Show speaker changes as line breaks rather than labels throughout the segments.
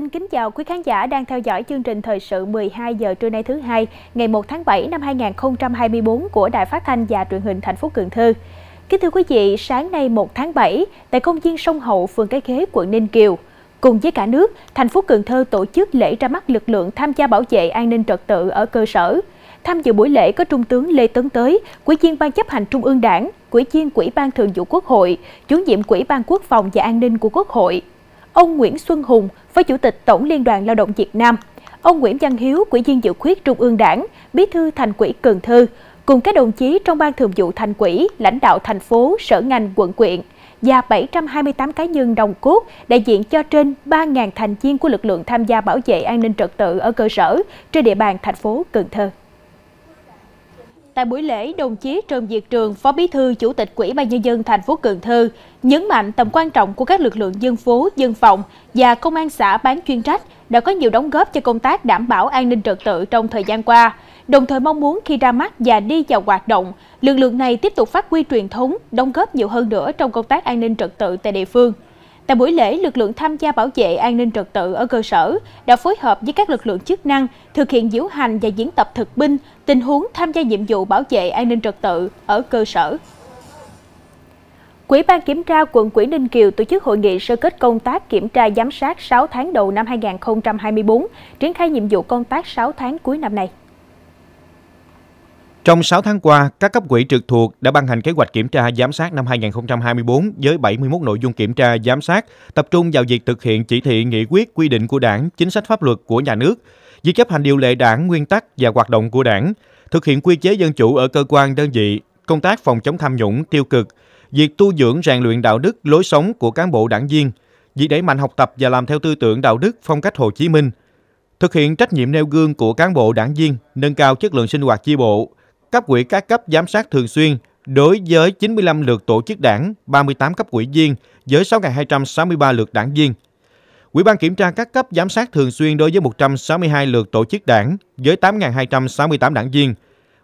xin kính chào quý khán giả đang theo dõi chương trình thời sự 12 giờ trưa nay thứ hai, ngày 1 tháng 7 năm 2024 của Đài Phát thanh và Truyền hình thành phố Cần Thơ. Kính thưa quý vị, sáng nay 1 tháng 7, tại công viên sông Hậu, phường Cái Khế, quận Ninh Kiều, cùng với cả nước, thành phố Cần Thơ tổ chức lễ ra mắt lực lượng tham gia bảo vệ an ninh trật tự ở cơ sở. Tham dự buổi lễ có Trung tướng Lê Tấn Tới, Ủy viên Ban chấp hành Trung ương Đảng, Ủy viên Quỹ ban Thường vụ Quốc hội, chủ nhiệm Quỹ ban Quốc phòng và An ninh của Quốc hội, ông Nguyễn Xuân Hùng, Phó Chủ tịch Tổng Liên đoàn Lao động Việt Nam, ông Nguyễn Văn Hiếu, Ủy viên dự khuyết Trung ương Đảng, Bí thư Thành ủy Cần Thơ, cùng các đồng chí trong ban thường vụ thành ủy, lãnh đạo thành phố, sở ngành, quận quyện và 728 cá nhân đồng cốt đại diện cho trên 3.000 thành viên của lực lượng tham gia bảo vệ an ninh trật tự ở cơ sở trên địa bàn thành phố Cần Thơ. Tại buổi lễ, đồng chí Trần Việt Trường, Phó Bí thư Chủ tịch Quỹ ban nhân dân thành phố Cần Thơ nhấn mạnh tầm quan trọng của các lực lượng dân phố, dân phòng và công an xã bán chuyên trách đã có nhiều đóng góp cho công tác đảm bảo an ninh trật tự trong thời gian qua. Đồng thời mong muốn khi ra mắt và đi vào hoạt động, lực lượng này tiếp tục phát huy truyền thống, đóng góp nhiều hơn nữa trong công tác an ninh trật tự tại địa phương. Tại buổi lễ, lực lượng tham gia bảo vệ an ninh trật tự ở cơ sở đã phối hợp với các lực lượng chức năng thực hiện diễu hành và diễn tập thực binh tình huống tham gia nhiệm vụ bảo vệ an ninh trật tự ở cơ sở. Quỹ ban kiểm tra quận Quỹ Ninh Kiều tổ chức hội nghị sơ kết công tác kiểm tra giám sát 6 tháng đầu năm 2024, triển khai nhiệm vụ công tác 6 tháng cuối năm nay.
Trong 6 tháng qua, các cấp quỹ trực thuộc đã ban hành kế hoạch kiểm tra giám sát năm 2024 với 71 nội dung kiểm tra giám sát, tập trung vào việc thực hiện chỉ thị nghị quyết quy định của Đảng, chính sách pháp luật của nhà nước, việc chấp hành điều lệ Đảng, nguyên tắc và hoạt động của Đảng, thực hiện quy chế dân chủ ở cơ quan đơn vị, công tác phòng chống tham nhũng tiêu cực, việc tu dưỡng rèn luyện đạo đức, lối sống của cán bộ đảng viên, việc đẩy mạnh học tập và làm theo tư tưởng đạo đức phong cách Hồ Chí Minh, thực hiện trách nhiệm nêu gương của cán bộ đảng viên, nâng cao chất lượng sinh hoạt chi bộ, cấp ủy các cấp giám sát thường xuyên đối với 95 lượt tổ chức đảng, 38 cấp ủy viên với 6.263 lượt đảng viên. Ủy ban kiểm tra các cấp giám sát thường xuyên đối với 162 lượt tổ chức đảng với 8.268 đảng viên.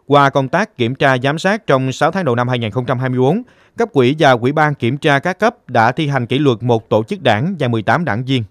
Qua công tác kiểm tra giám sát trong 6 tháng đầu năm 2024, cấp quỹ và ủy ban kiểm tra các cấp đã thi hành kỷ luật một tổ chức đảng và 18 đảng viên.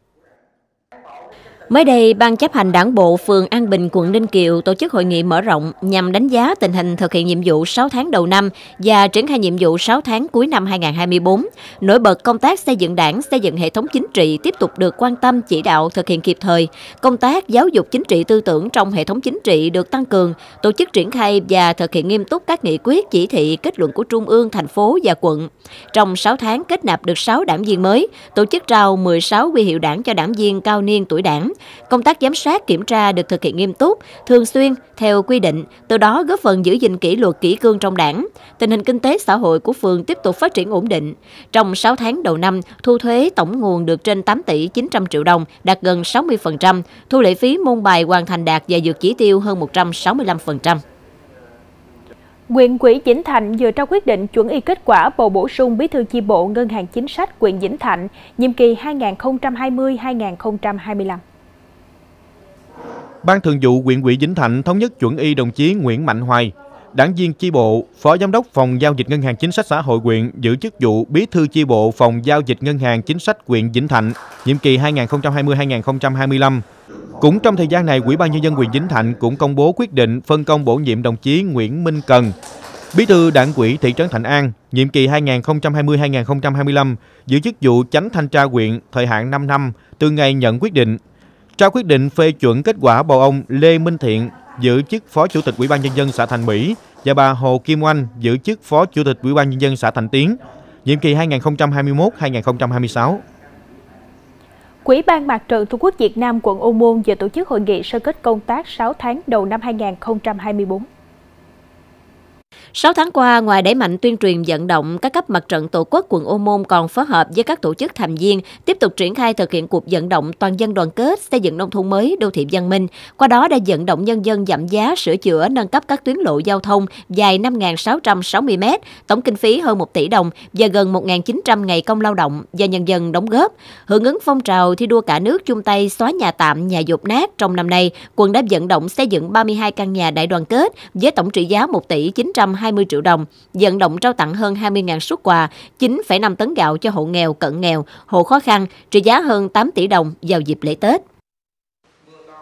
Mới đây, Ban chấp hành đảng bộ phường An Bình, quận Ninh Kiều tổ chức hội nghị mở rộng nhằm đánh giá tình hình thực hiện nhiệm vụ 6 tháng đầu năm và triển khai nhiệm vụ 6 tháng cuối năm 2024. Nổi bật công tác xây dựng đảng, xây dựng hệ thống chính trị tiếp tục được quan tâm chỉ đạo thực hiện kịp thời. Công tác giáo dục chính trị tư tưởng trong hệ thống chính trị được tăng cường, tổ chức triển khai và thực hiện nghiêm túc các nghị quyết, chỉ thị, kết luận của Trung ương, thành phố và quận. Trong 6 tháng kết nạp được 6 đảng viên mới, tổ chức trao 16 huy hiệu đảng cho đảng viên cao niên tuổi đảng Công tác giám sát kiểm tra được thực hiện nghiêm túc, thường xuyên, theo quy định, từ đó góp phần giữ gìn kỷ luật kỷ cương trong đảng. Tình hình kinh tế xã hội của phường tiếp tục phát triển ổn định. Trong 6 tháng đầu năm, thu thuế tổng nguồn được trên 8 tỷ 900 triệu đồng, đạt gần 60%, thu lệ phí môn bài hoàn thành đạt và vượt chỉ tiêu hơn 165%.
Quyện quỹ Vĩnh Thạnh vừa trao quyết định chuẩn y kết quả bầu bổ sung bí thư chi bộ Ngân hàng Chính sách quyện Vĩnh Thạnh nhiệm kỳ 2020-2025.
Ban Thường vụ huyện ủy Vĩnh Thạnh thống nhất chuẩn y đồng chí Nguyễn Mạnh Hoài, đảng viên chi bộ, phó giám đốc phòng giao dịch ngân hàng chính sách xã hội huyện giữ chức vụ bí thư chi bộ phòng giao dịch ngân hàng chính sách huyện Vĩnh Thạnh nhiệm kỳ 2020-2025. Cũng trong thời gian này, Ủy ban nhân dân huyện Vĩnh Thạnh cũng công bố quyết định phân công bổ nhiệm đồng chí Nguyễn Minh Cần, Bí thư Đảng ủy thị trấn Thạnh An, nhiệm kỳ 2020-2025, giữ chức vụ chánh thanh tra huyện thời hạn 5 năm từ ngày nhận quyết định trao quyết định phê chuẩn kết quả bầu ông Lê Minh Thiện giữ chức Phó Chủ tịch Ủy ban nhân dân xã Thành Mỹ và bà Hồ Kim Oanh giữ chức Phó Chủ tịch Ủy ban nhân dân xã Thành Tiến, nhiệm kỳ 2021-2026.
Quỹ ban Mặt trận Tổ quốc Việt Nam quận Ô Môn vừa tổ chức hội nghị sơ kết công tác 6 tháng đầu năm 2024.
6 tháng qua, ngoài đẩy mạnh tuyên truyền vận động, các cấp mặt trận tổ quốc quận Ô Môn còn phối hợp với các tổ chức thành viên tiếp tục triển khai thực hiện cuộc vận động toàn dân đoàn kết xây dựng nông thôn mới, đô thị văn minh. Qua đó đã vận động nhân dân giảm giá, sửa chữa, nâng cấp các tuyến lộ giao thông dài 5.660 m, tổng kinh phí hơn 1 tỷ đồng và gần 1.900 ngày công lao động do nhân dân đóng góp. Hưởng ứng phong trào thi đua cả nước chung tay xóa nhà tạm, nhà dột nát trong năm nay, quận đã vận động xây dựng 32 căn nhà đại đoàn kết với tổng trị giá 1 tỷ 920 20 triệu đồng, vận động trao tặng hơn 20.000 suất quà, 9,5 tấn gạo cho hộ nghèo, cận nghèo, hộ khó khăn, trị giá hơn 8 tỷ đồng vào dịp lễ Tết.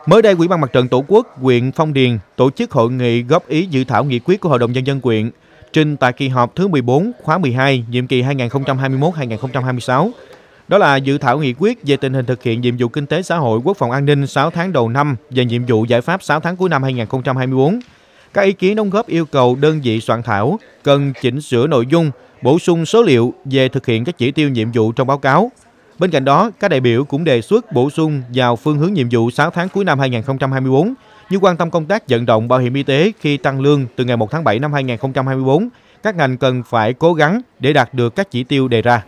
Mới đây, Ủy ban Mặt trận Tổ quốc huyện Phong Điền tổ chức hội nghị góp ý dự thảo nghị quyết của Hội đồng Nhân dân quyện trình tại kỳ họp thứ 14 khóa 12 nhiệm kỳ 2021-2026. Đó là dự thảo nghị quyết về tình hình thực hiện nhiệm vụ kinh tế xã hội quốc phòng an ninh 6 tháng đầu năm và nhiệm vụ giải pháp 6 tháng cuối năm 2024. Các ý kiến đóng góp yêu cầu đơn vị soạn thảo cần chỉnh sửa nội dung, bổ sung số liệu về thực hiện các chỉ tiêu nhiệm vụ trong báo cáo. Bên cạnh đó, các đại biểu cũng đề xuất bổ sung vào phương hướng nhiệm vụ 6 tháng cuối năm 2024 như quan tâm công tác vận động bảo hiểm y tế khi tăng lương từ ngày 1 tháng 7 năm 2024, các ngành cần phải cố gắng để đạt được các chỉ tiêu đề ra.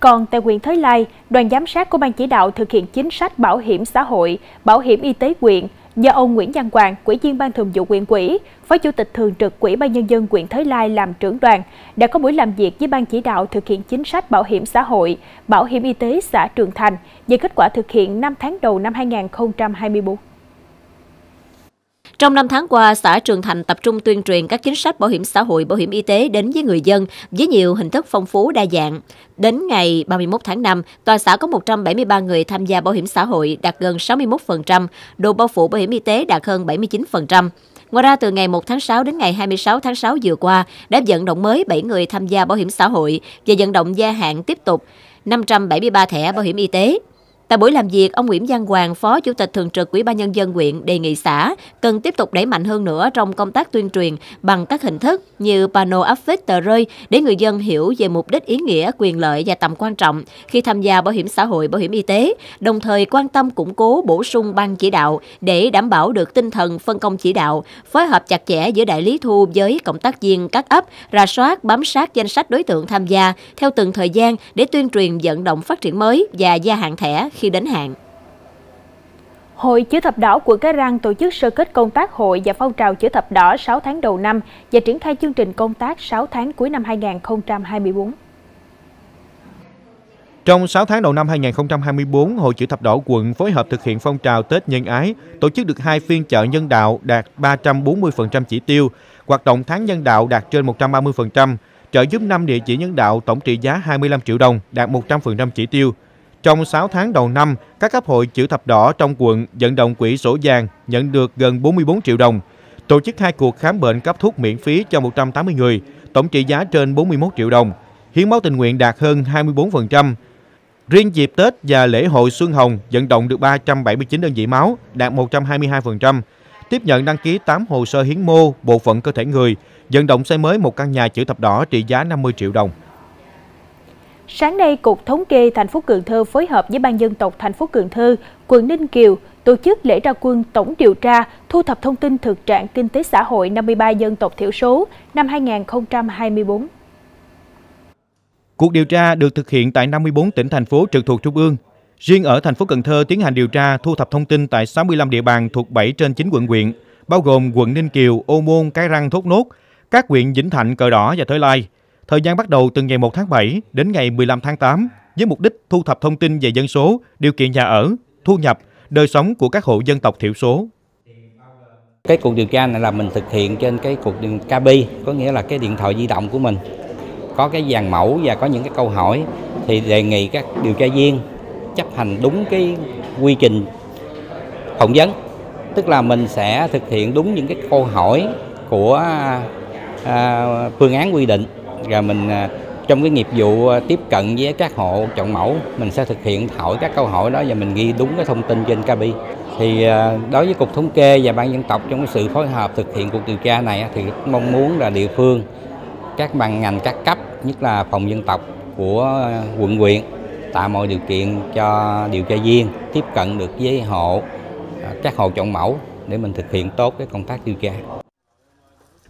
Còn tại huyện Thới Lai, đoàn giám sát của Ban chỉ đạo thực hiện chính sách bảo hiểm xã hội, bảo hiểm y tế huyện do ông Nguyễn Văn Quang, Ủy viên Ban Thường vụ huyện quỹ, Phó Chủ tịch Thường trực Quỹ ban Nhân dân huyện Thới Lai làm trưởng đoàn, đã có buổi làm việc với Ban chỉ đạo thực hiện chính sách bảo hiểm xã hội, bảo hiểm y tế xã Trường Thành về kết quả thực hiện 5 tháng đầu năm 2024.
Trong năm tháng qua, xã Trường Thành tập trung tuyên truyền các chính sách bảo hiểm xã hội, bảo hiểm y tế đến với người dân với nhiều hình thức phong phú đa dạng. Đến ngày 31 tháng 5, toàn xã có 173 người tham gia bảo hiểm xã hội đạt gần 61%, độ bao phủ bảo hiểm y tế đạt hơn 79%. Ngoài ra, từ ngày 1 tháng 6 đến ngày 26 tháng 6 vừa qua, đã vận động mới 7 người tham gia bảo hiểm xã hội và vận động gia hạn tiếp tục 573 thẻ bảo hiểm y tế. Tại buổi làm việc, ông Nguyễn Giang Hoàng, Phó Chủ tịch Thường trực Ủy ban Nhân dân huyện đề nghị xã cần tiếp tục đẩy mạnh hơn nữa trong công tác tuyên truyền bằng các hình thức như pano áp phích tờ rơi để người dân hiểu về mục đích ý nghĩa, quyền lợi và tầm quan trọng khi tham gia bảo hiểm xã hội, bảo hiểm y tế, đồng thời quan tâm củng cố bổ sung ban chỉ đạo để đảm bảo được tinh thần phân công chỉ đạo, phối hợp chặt chẽ giữa đại lý thu với cộng tác viên các ấp, ra soát, bám sát danh sách đối tượng tham gia theo từng thời gian để tuyên truyền vận động phát triển mới và gia hạn thẻ khi đến hạn.
Hội Chữ Thập Đỏ quận Cái Răng tổ chức sơ kết công tác hội và phong trào Chữ Thập Đỏ 6 tháng đầu năm và triển khai chương trình công tác 6 tháng cuối năm 2024.
Trong 6 tháng đầu năm 2024, Hội Chữ Thập Đỏ quận phối hợp thực hiện phong trào Tết Nhân Ái, tổ chức được hai phiên chợ nhân đạo đạt 340% chỉ tiêu, hoạt động tháng nhân đạo đạt trên 130%, trợ giúp 5 địa chỉ nhân đạo tổng trị giá 25 triệu đồng, đạt 100% chỉ tiêu. Trong 6 tháng đầu năm, các cấp hội chữ thập đỏ trong quận vận động quỹ sổ vàng nhận được gần 44 triệu đồng, tổ chức hai cuộc khám bệnh cấp thuốc miễn phí cho 180 người, tổng trị giá trên 41 triệu đồng, hiến máu tình nguyện đạt hơn 24%. Riêng dịp Tết và lễ hội Xuân Hồng vận động được 379 đơn vị máu, đạt 122%, tiếp nhận đăng ký 8 hồ sơ hiến mô, bộ phận cơ thể người, vận động xây mới một căn nhà chữ thập đỏ trị giá 50 triệu đồng.
Sáng nay, Cục Thống kê thành phố Cần Thơ phối hợp với Ban dân tộc thành phố Cần Thơ, quận Ninh Kiều tổ chức lễ ra quân tổng điều tra, thu thập thông tin thực trạng kinh tế xã hội 53 dân tộc thiểu số năm 2024.
Cuộc điều tra được thực hiện tại 54 tỉnh thành phố trực thuộc trung ương. Riêng ở thành phố Cần Thơ tiến hành điều tra thu thập thông tin tại 65 địa bàn thuộc 7 trên 9 quận huyện, bao gồm quận Ninh Kiều, Ô Môn, Cái Răng, Thốt Nốt, các huyện Vĩnh Thạnh, Cờ Đỏ và Thới Lai – Thời gian bắt đầu từ ngày 1 tháng 7 đến ngày 15 tháng 8 với mục đích thu thập thông tin về dân số, điều kiện nhà ở, thu nhập, đời sống của các hộ dân tộc thiểu số.
Cái cuộc điều tra này là mình thực hiện trên cái cuộc KB, có nghĩa là cái điện thoại di động của mình. Có cái dàn mẫu và có những cái câu hỏi thì đề nghị các điều tra viên chấp hành đúng cái quy trình phỏng vấn. Tức là mình sẽ thực hiện đúng những cái câu hỏi của à, phương án quy định rồi mình à, trong cái nghiệp vụ à, tiếp cận với các hộ chọn mẫu, mình sẽ thực hiện hỏi các câu hỏi đó và mình ghi đúng cái thông tin trên cabi thì à, đối với cục thống kê và ban dân tộc trong cái sự phối hợp thực hiện cuộc điều tra này thì mong muốn là địa phương, các ban ngành, các cấp, nhất là phòng dân tộc của quận, huyện, tạo mọi điều kiện cho điều tra viên tiếp cận được với hộ các hộ chọn mẫu để mình thực hiện tốt cái công tác điều tra.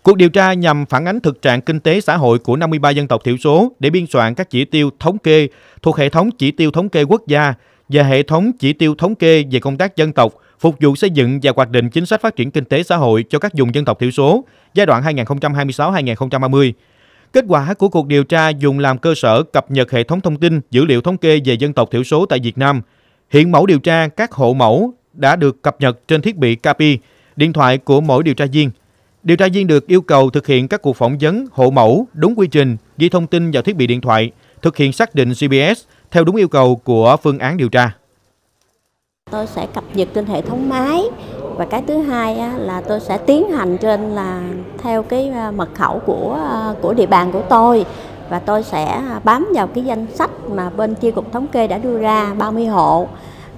Cuộc điều tra nhằm phản ánh thực trạng kinh tế xã hội của 53 dân tộc thiểu số để biên soạn các chỉ tiêu thống kê thuộc hệ thống chỉ tiêu thống kê quốc gia và hệ thống chỉ tiêu thống kê về công tác dân tộc, phục vụ xây dựng và hoạch định chính sách phát triển kinh tế xã hội cho các vùng dân tộc thiểu số giai đoạn 2026-2030. Kết quả của cuộc điều tra dùng làm cơ sở cập nhật hệ thống thông tin dữ liệu thống kê về dân tộc thiểu số tại Việt Nam. Hiện mẫu điều tra các hộ mẫu đã được cập nhật trên thiết bị CAPI, điện thoại của mỗi điều tra viên. Điều tra viên được yêu cầu thực hiện các cuộc phỏng vấn hộ mẫu đúng quy trình, ghi thông tin vào thiết bị điện thoại, thực hiện xác định GPS theo đúng yêu cầu của phương án điều tra.
Tôi sẽ cập nhật trên hệ thống máy và cái thứ hai là tôi sẽ tiến hành trên là theo cái à, mật khẩu của à, của địa bàn của tôi và tôi sẽ à, bám vào cái danh sách mà bên chi cục thống kê đã đưa ra 30 hộ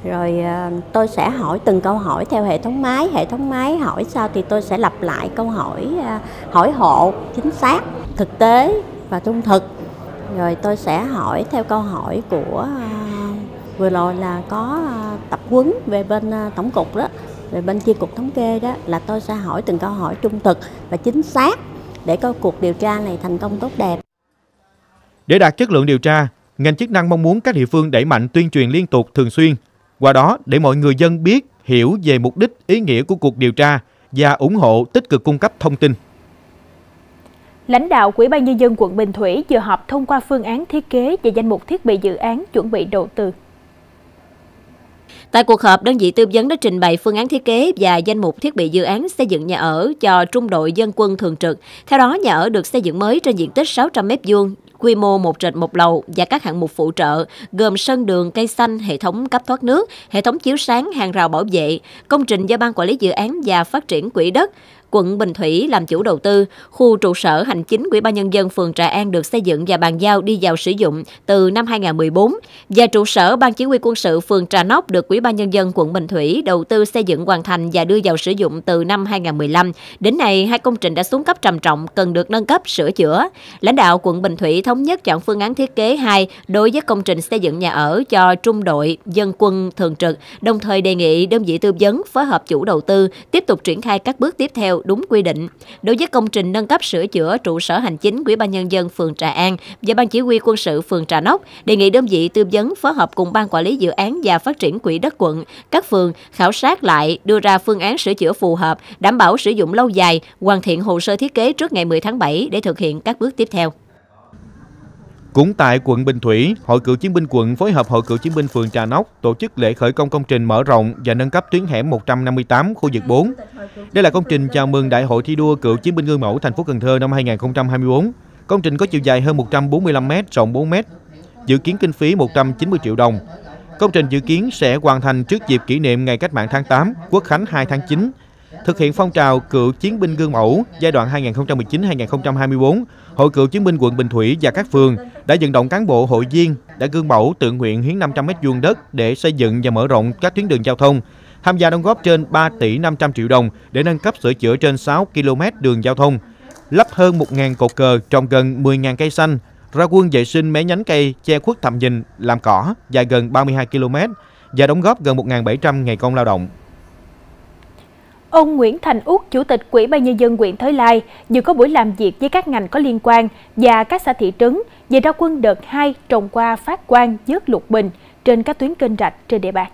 rồi à, tôi sẽ hỏi từng câu hỏi theo hệ thống máy hệ thống máy hỏi sao thì tôi sẽ lặp lại câu hỏi à, hỏi hộ chính xác thực tế và trung thực rồi tôi sẽ hỏi theo câu hỏi của à, vừa rồi là có tập huấn về bên tổng cục đó về bên chi cục thống kê đó là tôi sẽ hỏi từng câu hỏi trung thực và chính xác để có cuộc điều tra này thành công tốt đẹp.
Để đạt chất lượng điều tra, ngành chức năng mong muốn các địa phương đẩy mạnh tuyên truyền liên tục thường xuyên, qua đó để mọi người dân biết, hiểu về mục đích, ý nghĩa của cuộc điều tra và ủng hộ tích cực cung cấp thông tin.
Lãnh đạo Ủy ban nhân dân quận Bình Thủy vừa họp thông qua phương án thiết kế và danh mục thiết bị dự án chuẩn bị đầu tư.
Tại cuộc họp, đơn vị tư vấn đã trình bày phương án thiết kế và danh mục thiết bị dự án xây dựng nhà ở cho trung đội dân quân thường trực. Theo đó, nhà ở được xây dựng mới trên diện tích 600 m2, quy mô một trệt một lầu và các hạng mục phụ trợ gồm sân đường, cây xanh, hệ thống cấp thoát nước, hệ thống chiếu sáng, hàng rào bảo vệ, công trình do Ban Quản lý Dự án và Phát triển Quỹ đất, quận Bình Thủy làm chủ đầu tư, khu trụ sở hành chính Ủy ban nhân dân phường Trà An được xây dựng và bàn giao đi vào sử dụng từ năm 2014 và trụ sở ban chỉ huy quân sự phường Trà Nóc được Ủy ban nhân dân quận Bình Thủy đầu tư xây dựng hoàn thành và đưa vào sử dụng từ năm 2015. Đến nay, hai công trình đã xuống cấp trầm trọng cần được nâng cấp sửa chữa. Lãnh đạo quận Bình Thủy thống nhất chọn phương án thiết kế 2 đối với công trình xây dựng nhà ở cho trung đội dân quân thường trực, đồng thời đề nghị đơn vị tư vấn phối hợp chủ đầu tư tiếp tục triển khai các bước tiếp theo đúng quy định. Đối với công trình nâng cấp sửa chữa trụ sở hành chính Ủy ban nhân dân phường Trà An và ban chỉ huy quân sự phường Trà Nóc, đề nghị đơn vị tư vấn phối hợp cùng ban quản lý dự án và phát triển quỹ đất quận, các phường khảo sát lại, đưa ra phương án sửa chữa phù hợp, đảm bảo sử dụng lâu dài, hoàn thiện hồ sơ thiết kế trước ngày 10 tháng 7 để thực hiện các bước tiếp theo.
Cũng tại quận Bình Thủy, Hội cựu chiến binh quận phối hợp Hội cựu chiến binh phường Trà Nóc tổ chức lễ khởi công công trình mở rộng và nâng cấp tuyến hẻm 158 khu vực 4. Đây là công trình chào mừng Đại hội thi đua cựu chiến binh gương mẫu thành phố Cần Thơ năm 2024. Công trình có chiều dài hơn 145 m, rộng 4 m, dự kiến kinh phí 190 triệu đồng. Công trình dự kiến sẽ hoàn thành trước dịp kỷ niệm Ngày Cách mạng tháng 8, Quốc khánh 2 tháng 9 thực hiện phong trào cựu chiến binh gương mẫu giai đoạn 2019-2024, Hội cựu chiến binh quận Bình Thủy và các phường đã vận động cán bộ hội viên đã gương mẫu tự nguyện hiến 500 m2 đất để xây dựng và mở rộng các tuyến đường giao thông, tham gia đóng góp trên 3 tỷ 500 triệu đồng để nâng cấp sửa chữa trên 6 km đường giao thông, lắp hơn 1.000 cột cờ trồng gần 10.000 cây xanh, ra quân vệ sinh mé nhánh cây che khuất tầm nhìn, làm cỏ dài gần 32 km và đóng góp gần 1.700 ngày công lao động.
Ông Nguyễn Thành Út, Chủ tịch Quỹ ban Nhân dân huyện Thới Lai vừa có buổi làm việc với các ngành có liên quan và các xã thị trấn về ra quân đợt 2 trồng qua phát quang dớt lục bình trên các tuyến kênh rạch trên địa bàn.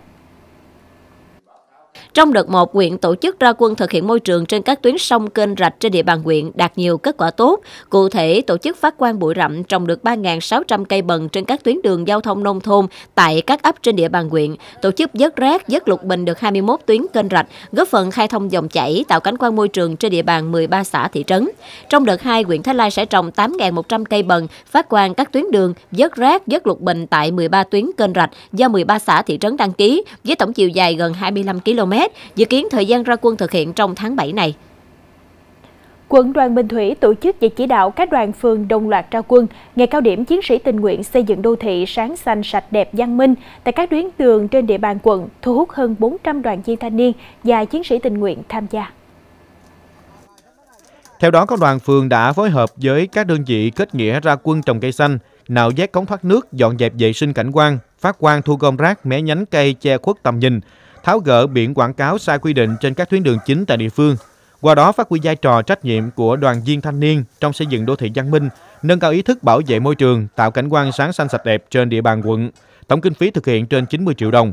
Trong đợt 1, huyện tổ chức ra quân thực hiện môi trường trên các tuyến sông kênh rạch trên địa bàn huyện đạt nhiều kết quả tốt. Cụ thể, tổ chức phát quan bụi rậm trồng được 3.600 cây bần trên các tuyến đường giao thông nông thôn tại các ấp trên địa bàn huyện. Tổ chức dớt rác, dớt lục bình được 21 tuyến kênh rạch, góp phần khai thông dòng chảy, tạo cảnh quan môi trường trên địa bàn 13 xã thị trấn. Trong đợt 2, huyện Thái Lai sẽ trồng 8.100 cây bần, phát quan các tuyến đường, dớt rác, dớt lục bình tại 13 tuyến kênh rạch do 13 xã thị trấn đăng ký, với tổng chiều dài gần 25 km dự kiến thời gian ra quân thực hiện trong tháng 7 này.
Quận đoàn Bình Thủy tổ chức và chỉ đạo các đoàn phường đồng loạt ra quân ngày cao điểm chiến sĩ tình nguyện xây dựng đô thị sáng xanh sạch đẹp văn minh tại các tuyến đường trên địa bàn quận, thu hút hơn 400 đoàn viên thanh niên và chiến sĩ tình nguyện tham gia.
Theo đó, các đoàn phường đã phối hợp với các đơn vị kết nghĩa ra quân trồng cây xanh, nạo vét cống thoát nước, dọn dẹp vệ sinh cảnh quan, phát quan thu gom rác, mé nhánh cây che khuất tầm nhìn, tháo gỡ biển quảng cáo sai quy định trên các tuyến đường chính tại địa phương. Qua đó phát huy vai trò trách nhiệm của đoàn viên thanh niên trong xây dựng đô thị văn minh, nâng cao ý thức bảo vệ môi trường, tạo cảnh quan sáng xanh sạch đẹp trên địa bàn quận. Tổng kinh phí thực hiện trên 90 triệu đồng.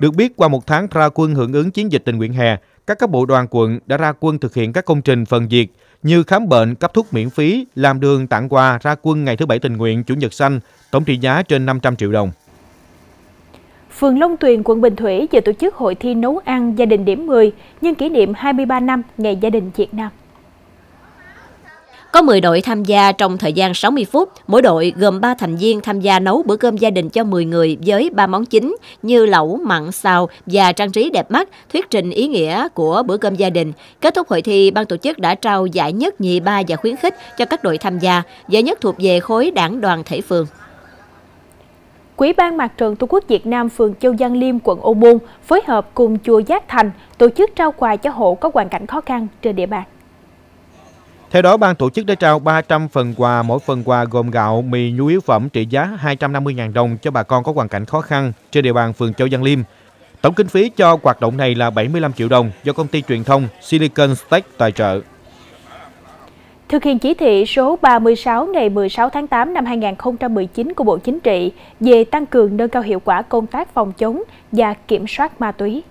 Được biết, qua một tháng ra quân hưởng ứng chiến dịch tình nguyện hè, các cấp bộ đoàn quận đã ra quân thực hiện các công trình phần việc như khám bệnh, cấp thuốc miễn phí, làm đường tặng quà, ra quân ngày thứ bảy tình nguyện Chủ nhật xanh, tổng trị giá trên 500 triệu đồng.
Phường Long Tuyền, quận Bình Thủy vừa tổ chức hội thi nấu ăn gia đình điểm 10 nhân kỷ niệm 23 năm Ngày Gia đình Việt Nam.
Có 10 đội tham gia trong thời gian 60 phút, mỗi đội gồm 3 thành viên tham gia nấu bữa cơm gia đình cho 10 người với 3 món chính như lẩu, mặn, xào và trang trí đẹp mắt, thuyết trình ý nghĩa của bữa cơm gia đình. Kết thúc hội thi, ban tổ chức đã trao giải nhất, nhì, ba và khuyến khích cho các đội tham gia. Giải nhất thuộc về khối đảng đoàn thể phường.
Quỹ ban Mặt trận Tổ quốc Việt Nam phường Châu Giang Liêm, quận Ô Môn phối hợp cùng chùa Giác Thành tổ chức trao quà cho hộ có hoàn cảnh khó khăn trên địa bàn.
Theo đó, ban tổ chức đã trao 300 phần quà, mỗi phần quà gồm gạo, mì, nhu yếu phẩm trị giá 250.000 đồng cho bà con có hoàn cảnh khó khăn trên địa bàn phường Châu Giang Liêm. Tổng kinh phí cho hoạt động này là 75 triệu đồng do công ty truyền thông Silicon Tech tài trợ.
Thực hiện chỉ thị số 36 ngày 16 tháng 8 năm 2019 của Bộ Chính trị về tăng cường nâng cao hiệu quả công tác phòng chống và kiểm soát ma túy.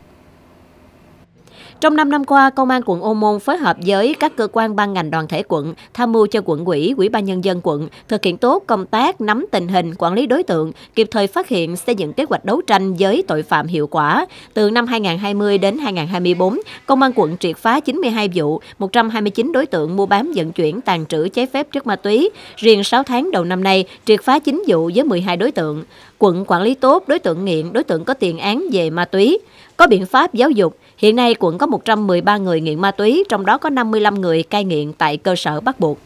Trong 5 năm qua, Công an quận Ô Môn phối hợp với các cơ quan ban ngành đoàn thể quận, tham mưu cho quận ủy, ủy ban nhân dân quận thực hiện tốt công tác nắm tình hình, quản lý đối tượng, kịp thời phát hiện, xây dựng kế hoạch đấu tranh với tội phạm hiệu quả. Từ năm 2020 đến 2024, Công an quận triệt phá 92 vụ, 129 đối tượng mua bán vận chuyển tàn trữ trái phép chất ma túy. Riêng 6 tháng đầu năm nay, triệt phá 9 vụ với 12 đối tượng. Quận quản lý tốt đối tượng nghiện, đối tượng có tiền án về ma túy, có biện pháp giáo dục, Hiện nay quận có 113 người nghiện ma túy, trong đó có 55 người cai nghiện tại cơ sở bắt buộc.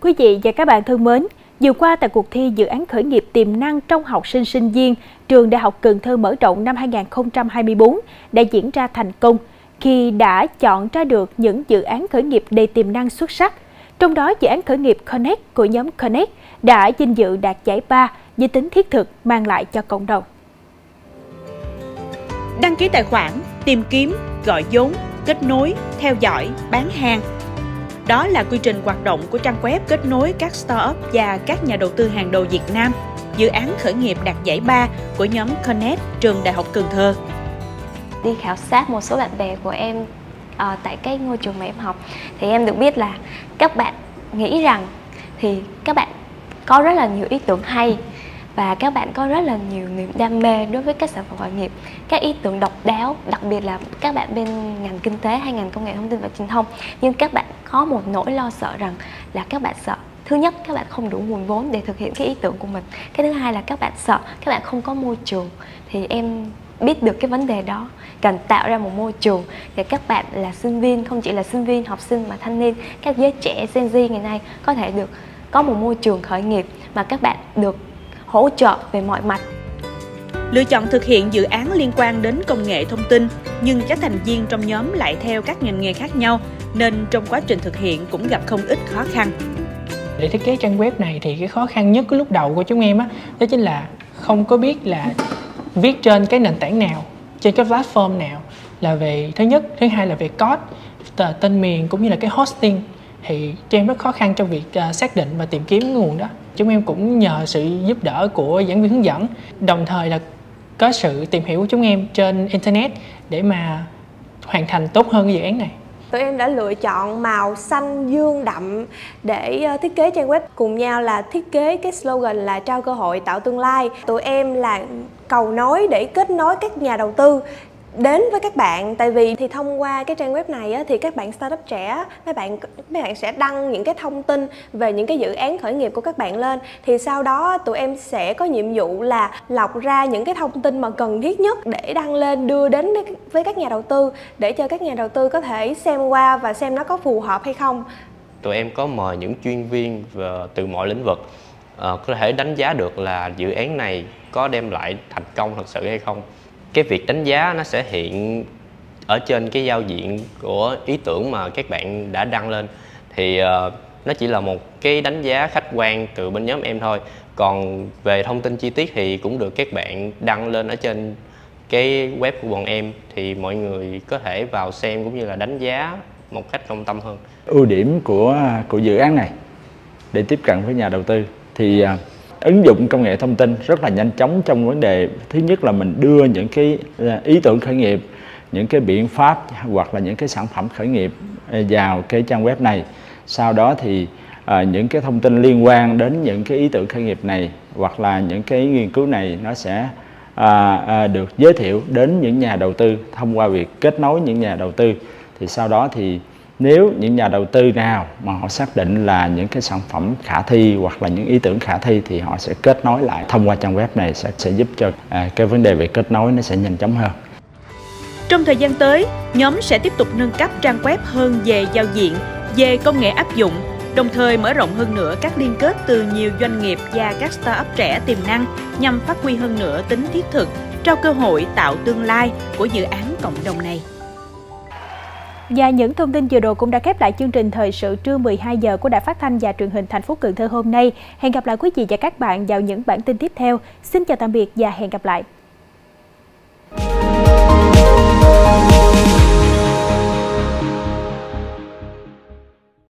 Quý vị và các bạn thân mến, vừa qua tại cuộc thi dự án khởi nghiệp tiềm năng trong học sinh sinh viên, trường Đại học Cần Thơ mở rộng năm 2024 đã diễn ra thành công khi đã chọn ra được những dự án khởi nghiệp đầy tiềm năng xuất sắc. Trong đó, dự án khởi nghiệp Connect của nhóm Connect đã vinh dự đạt giải ba với tính thiết thực mang lại cho cộng đồng
đăng ký tài khoản, tìm kiếm, gọi vốn, kết nối, theo dõi, bán hàng. Đó là quy trình hoạt động của trang web kết nối các startup và các nhà đầu tư hàng đầu Việt Nam. Dự án khởi nghiệp đạt giải ba của nhóm Connect trường Đại học Cần Thơ.
Đi khảo sát một số bạn bè của em uh, tại cái ngôi trường mà em học thì em được biết là các bạn nghĩ rằng thì các bạn có rất là nhiều ý tưởng hay và các bạn có rất là nhiều niềm đam mê đối với các sản phẩm khởi nghiệp, các ý tưởng độc đáo, đặc biệt là các bạn bên ngành kinh tế hay ngành công nghệ thông tin và truyền thông. Nhưng các bạn có một nỗi lo sợ rằng là các bạn sợ, thứ nhất, các bạn không đủ nguồn vốn để thực hiện cái ý tưởng của mình. Cái thứ hai là các bạn sợ, các bạn không có môi trường thì em biết được cái vấn đề đó. Cần tạo ra một môi trường để các bạn là sinh viên, không chỉ là sinh viên, học sinh mà thanh niên, các giới trẻ, Gen Z ngày nay có thể được, có một môi trường khởi nghiệp mà các bạn được hỗ trợ về mọi mặt.
Lựa chọn thực hiện dự án liên quan đến công nghệ thông tin, nhưng các thành viên trong nhóm lại theo các ngành nghề khác nhau, nên trong quá trình thực hiện cũng gặp không ít khó khăn.
Để thiết kế trang web này thì cái khó khăn nhất cái lúc đầu của chúng em á, đó chính là không có biết là viết trên cái nền tảng nào, trên cái platform nào là về thứ nhất, thứ hai là về code, tên miền cũng như là cái hosting thì cho em rất khó khăn trong việc uh, xác định và tìm kiếm nguồn đó chúng em cũng nhờ sự giúp đỡ của giảng viên hướng dẫn, đồng thời là có sự tìm hiểu của chúng em trên internet để mà hoàn thành tốt hơn cái dự án này.
Tụi em đã lựa chọn màu xanh, dương, đậm để ờ, thiết kế trang web. Cùng nhau là thiết kế cái slogan là trao cơ hội tạo tương lai. Tụi em là cầu nối để kết nối các nhà đầu tư đến với các bạn tại vì thì thông qua cái trang web này á, thì các bạn startup trẻ mấy bạn mấy bạn sẽ đăng những cái thông tin về những cái dự án khởi nghiệp của các bạn lên. Thì sau đó tụi em sẽ có nhiệm vụ là lọc ra những cái thông tin mà cần thiết nhất để đăng lên đưa đến với các nhà đầu tư để cho các nhà đầu tư có thể xem qua và xem nó có phù hợp hay không.
Tụi em có mời những chuyên viên từ mọi lĩnh vực ờ, có thể đánh giá được là dự án này có đem lại thành công thật sự hay không cái việc đánh giá nó sẽ hiện ở trên cái giao diện của ý tưởng mà các bạn đã đăng lên. Thì uh, nó chỉ là một cái đánh giá khách quan từ bên nhóm em thôi. Còn về thông tin chi tiết thì cũng được các bạn đăng lên ở trên cái web của bọn em. Thì mọi người có thể vào xem cũng như là đánh giá một cách công tâm hơn.
Ưu điểm của của dự án này để tiếp cận với nhà đầu tư thì uh, ứng dụng công nghệ thông tin rất là nhanh chóng trong vấn đề thứ nhất là mình đưa những cái à, ý tưởng khởi nghiệp những cái biện pháp hoặc là những cái sản phẩm khởi nghiệp à, vào cái trang web này. Sau đó thì à, những cái thông tin liên quan đến những cái ý tưởng khởi nghiệp này hoặc là những cái nghiên cứu này nó sẽ à, à, được giới thiệu đến những nhà đầu tư thông qua việc kết nối những nhà đầu tư. Thì sau đó thì nếu những nhà đầu tư nào mà họ xác định là những cái sản phẩm khả thi hoặc là những ý tưởng khả thi thì họ sẽ kết nối lại thông qua trang web này sẽ sẽ giúp cho à, cái vấn đề về kết nối nó sẽ nhanh chóng hơn.
Trong thời gian tới, nhóm sẽ tiếp tục nâng cấp trang web hơn về giao diện, về công nghệ áp dụng, đồng thời mở rộng hơn nữa các liên kết từ nhiều doanh nghiệp và các startup trẻ tiềm năng nhằm phát huy hơn nữa tính thiết thực, trao cơ hội tạo tương lai của dự án cộng đồng này.
Và những thông tin vừa rồi cũng đã khép lại chương trình thời sự trưa 12 giờ của Đài Phát thanh và Truyền hình thành phố Cần Thơ hôm nay. Hẹn gặp lại quý vị và các bạn vào những bản tin tiếp theo. Xin chào tạm biệt và hẹn gặp lại.